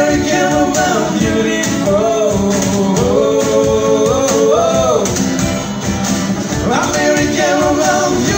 American love